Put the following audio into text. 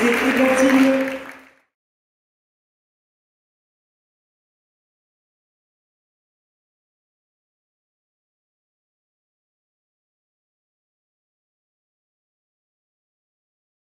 et éventuellement